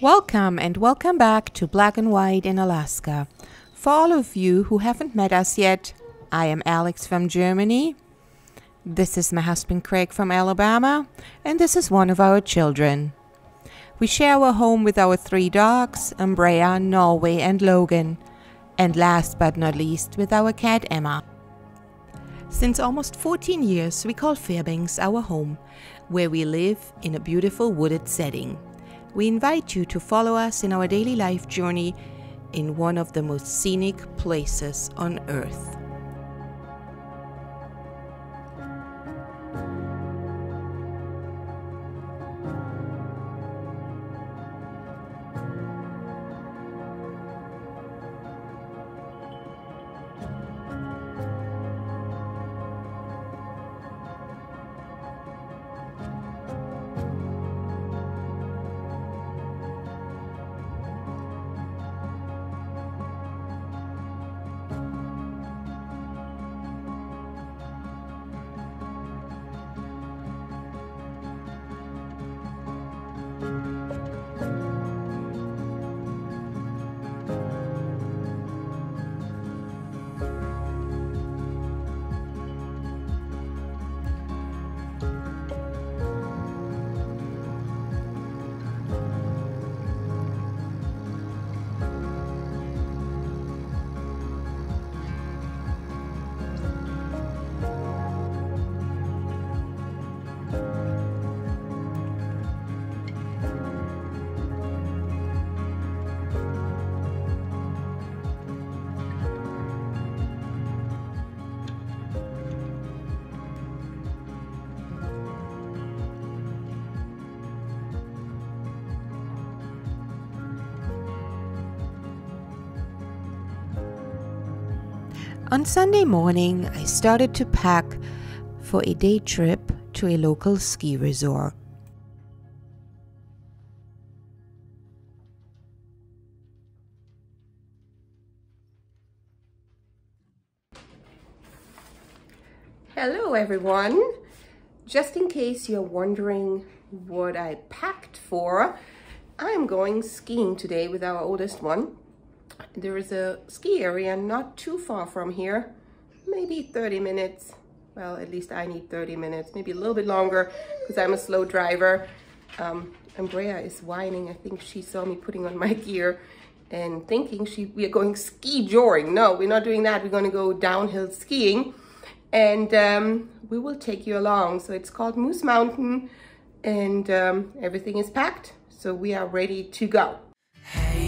Welcome and welcome back to Black and White in Alaska. For all of you who haven't met us yet, I am Alex from Germany. This is my husband Craig from Alabama, and this is one of our children. We share our home with our three dogs, Embraer, Norway, and Logan, and last but not least with our cat Emma. Since almost 14 years, we call Fairbanks our home, where we live in a beautiful wooded setting. We invite you to follow us in our daily life journey in one of the most scenic places on earth. On Sunday morning, I started to pack for a day trip to a local ski resort. Hello, everyone. Just in case you're wondering what I packed for, I'm going skiing today with our oldest one. There is a ski area not too far from here, maybe 30 minutes. Well, at least I need 30 minutes, maybe a little bit longer because I'm a slow driver. Um, Andrea is whining. I think she saw me putting on my gear and thinking she we are going ski joring. No, we're not doing that. We're going to go downhill skiing and um, we will take you along. So it's called Moose Mountain and um, everything is packed. So we are ready to go. Hey,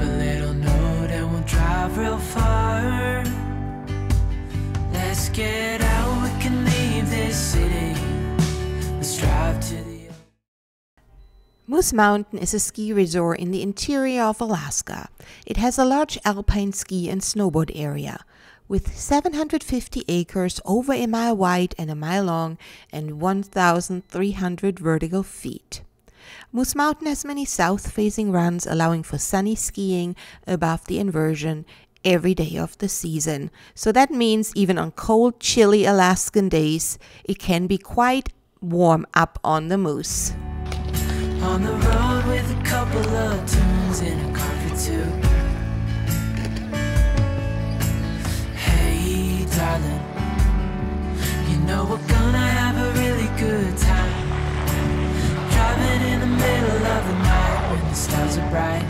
A little note we'll drive real far. Let's get out, we can leave this city. Let's drive to the Moose Mountain is a ski resort in the interior of Alaska. It has a large alpine ski and snowboard area with 750 acres over a mile wide and a mile long and 1,300 vertical feet. Moose Mountain has many south facing runs allowing for sunny skiing above the inversion every day of the season. So that means even on cold, chilly Alaskan days, it can be quite warm up on the moose. On the road with a couple of tunes a coffee too. Hey, darling, you know we're gonna have a really good time. Middle of the night when the stars are bright.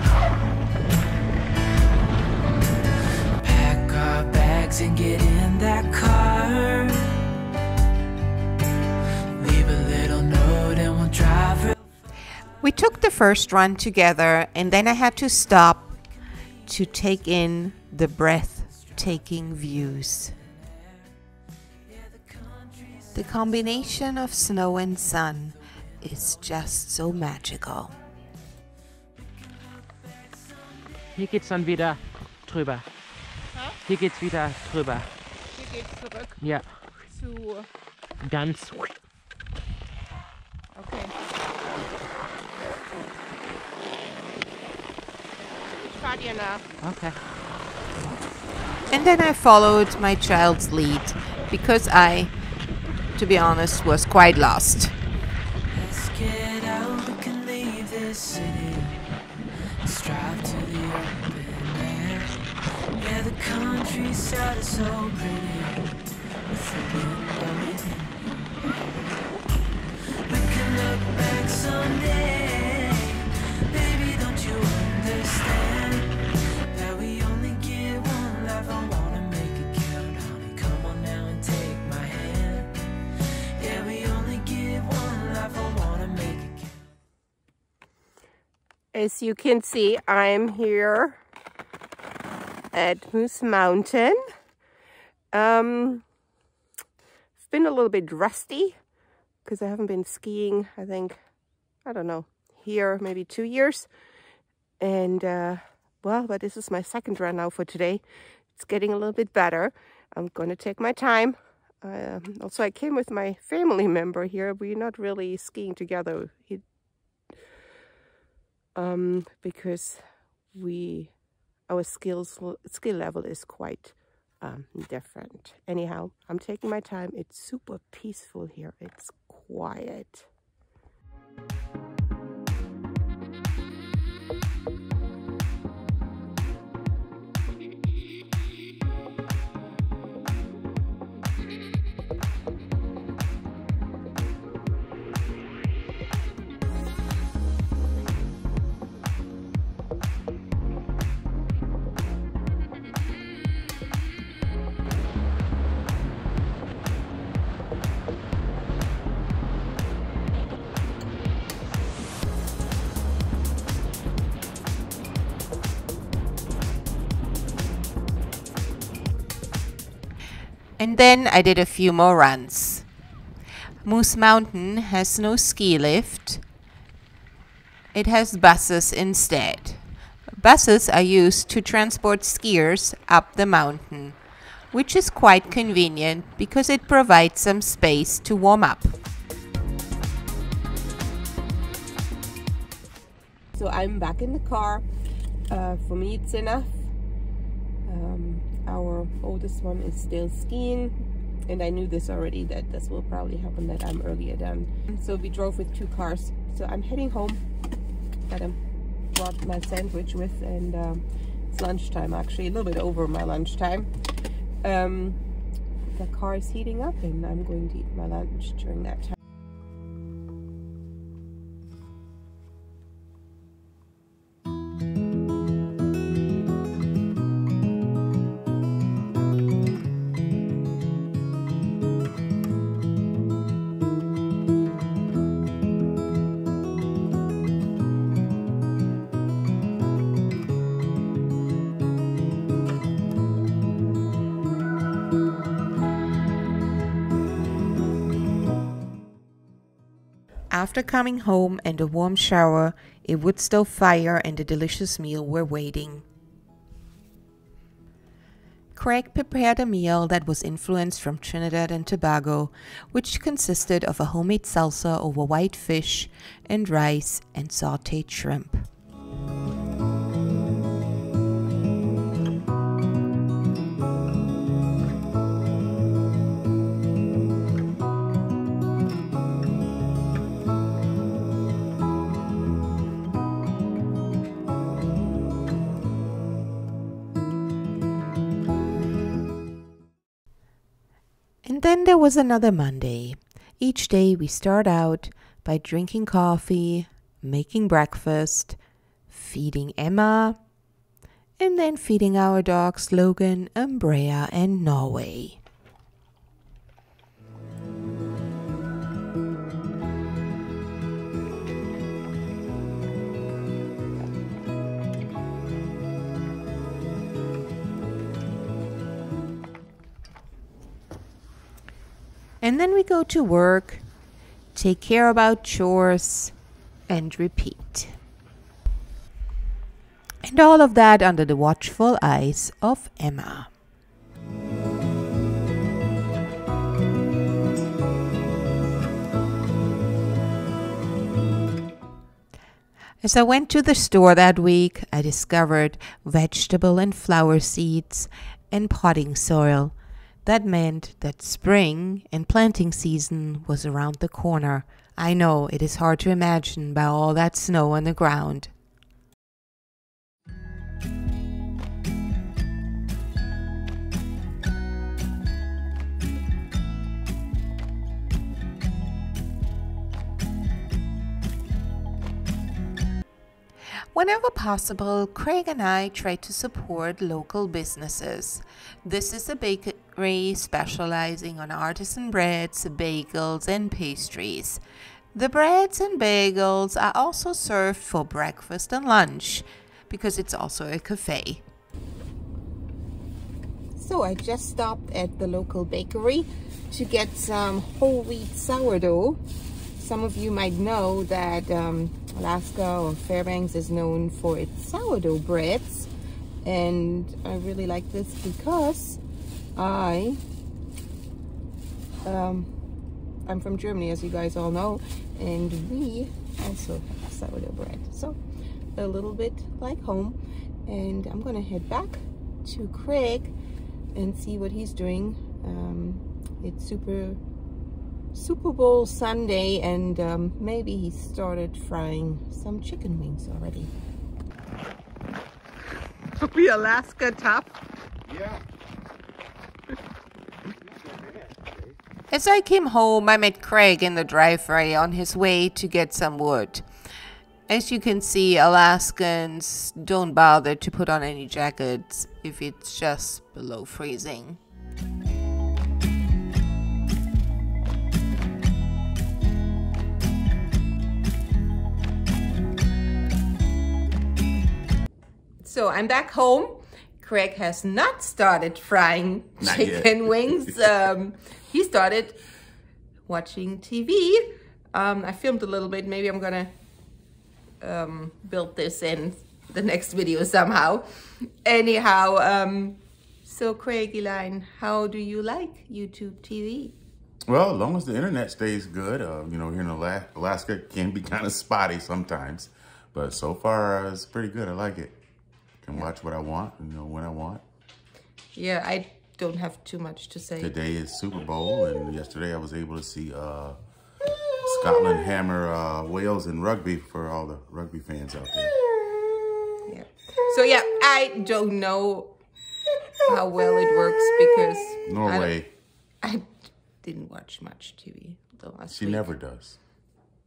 Pack our bags and get in that car. Leave a little note and we'll drive We took the first run together, and then I had to stop to take in the breathtaking views. The combination of snow and sun, is just so magical. Hier geht's dann wieder drüber. Hier geht's wieder drüber. Hier geht's zurück Ja, zu. ganz. Okay. Ich fahr dir nach. Okay. And then I followed my child's lead because I, to be honest, was quite lost. So pretty. With the wind blowing in your hair. We can look back someday. Baby, don't you understand? That we only get one life. I wanna make it count, honey. Come on now and take my hand. Yeah, we only get one life. I wanna make it count. As you can see, I'm here at Moose Mountain. Um, it's been a little bit rusty because I haven't been skiing, I think, I don't know, here maybe two years. And, uh, well, but this is my second run now for today. It's getting a little bit better. I'm going to take my time. Um, also, I came with my family member here. We're not really skiing together. He um, because we our skills skill level is quite um, different. Anyhow, I'm taking my time. It's super peaceful here. It's quiet. And then I did a few more runs. Moose Mountain has no ski lift. It has buses instead. Buses are used to transport skiers up the mountain, which is quite convenient because it provides some space to warm up. So I'm back in the car. Uh, for me, it's enough. Um, our oldest one is still skiing, and I knew this already that this will probably happen that I'm earlier done. So we drove with two cars. So I'm heading home. Got um, brought my sandwich with, and um, it's lunchtime actually, a little bit over my lunchtime. Um, the car is heating up, and I'm going to eat my lunch during that time. After coming home and a warm shower, a wood stove fire and a delicious meal were waiting. Craig prepared a meal that was influenced from Trinidad and Tobago, which consisted of a homemade salsa over white fish and rice and sauteed shrimp. And then there was another Monday. Each day we start out by drinking coffee, making breakfast, feeding Emma, and then feeding our dogs Logan, Embraer, and Norway. And then we go to work take care about chores, and repeat. And all of that under the watchful eyes of Emma. As I went to the store that week, I discovered vegetable and flower seeds and potting soil. That meant that spring and planting season was around the corner. I know it is hard to imagine by all that snow on the ground. Whenever possible, Craig and I try to support local businesses. This is a bakery specializing on artisan breads, bagels, and pastries. The breads and bagels are also served for breakfast and lunch because it's also a cafe. So I just stopped at the local bakery to get some whole wheat sourdough. Some of you might know that um, Alaska or Fairbanks is known for its sourdough breads and I really like this because I um, I'm from Germany as you guys all know and we also have sourdough bread so a little bit like home and I'm gonna head back to Craig and see what he's doing um, it's super Super Bowl Sunday and um, maybe he started frying some chicken wings already. we Alaska top. Yeah. As I came home, I met Craig in the driveway on his way to get some wood. As you can see, Alaskans don't bother to put on any jackets if it's just below freezing. So I'm back home. Craig has not started frying Not chicken yet. wings. Um, he started watching TV. Um, I filmed a little bit. Maybe I'm gonna um, build this in the next video somehow. Anyhow, um, so Craig Eline, how do you like YouTube TV? Well, as long as the internet stays good, uh, you know, here in Alaska can be kind of spotty sometimes, but so far uh, it's pretty good. I like it. Can watch what I want, you know, when I want. Yeah, I don't have too much to say. Today is Super Bowl, and yesterday I was able to see uh, Scotland hammer uh, Wales in rugby for all the rugby fans out there. Yeah. So yeah, I don't know how well it works because I Norway, I didn't watch much TV the last she week. never does.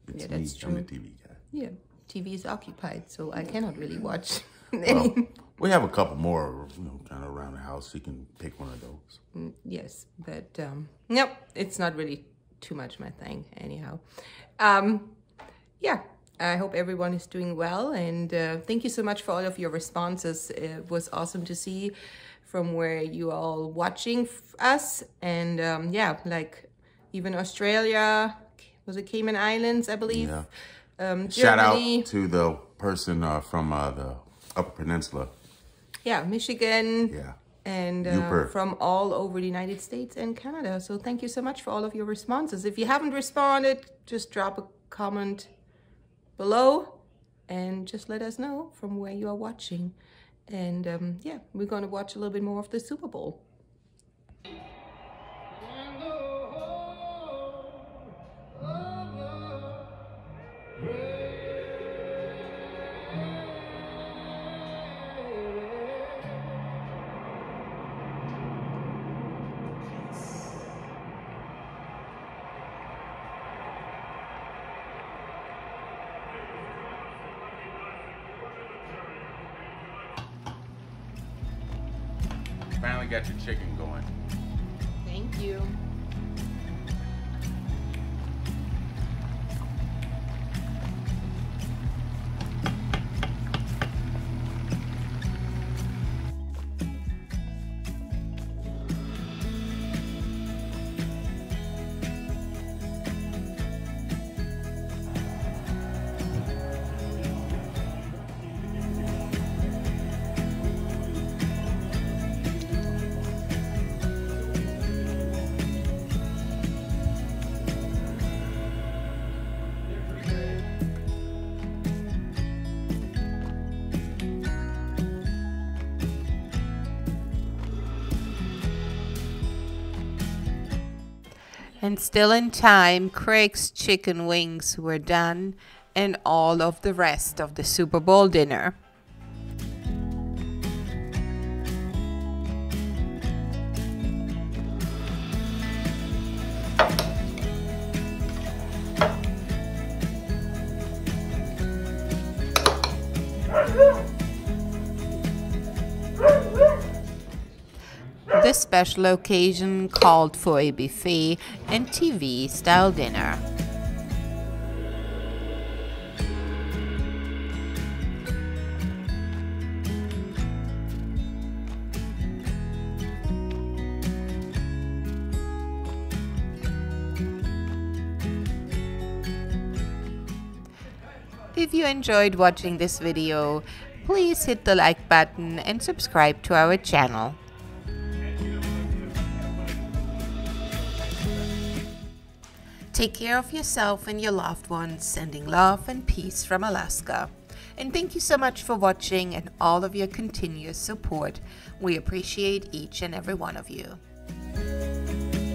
It's Yeah, me, that's I'm the true. TV guy. Yeah, TV is occupied, so I cannot really watch. Well, we have a couple more, you know, kind of around the house. You can pick one of those. yes, but um, nope, it's not really too much my thing. Anyhow, um, yeah. I hope everyone is doing well, and uh, thank you so much for all of your responses. It was awesome to see from where you all watching f- us, and um, yeah, like even Australia, was it Cayman Islands, I believe. Yeah. Um, Shout out to the person uh, from uh, the Upper Peninsula. Yeah, Michigan. Yeah. and uh, from all over the United States and Canada. So thank you so much for all of your responses. If you haven't responded, just drop a comment below and just let us know from where you are watching. And um, yeah, we're going to watch a little bit more of the Super Bowl. Finally got your chicken going. Thank you. And still in time, Craig's chicken wings were done and all of the rest of the Super Bowl dinner. Special occasion called for a buffet and TV style dinner. If you enjoyed watching this video, please hit the like button and subscribe to our channel. Take care of yourself and your loved ones, sending love and peace from Alaska. And thank you so much for watching and all of your continuous support. We appreciate each and every one of you.